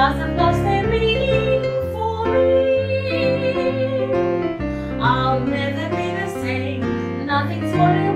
doesn't lost their meaning for me. I'll never be the same, nothing's what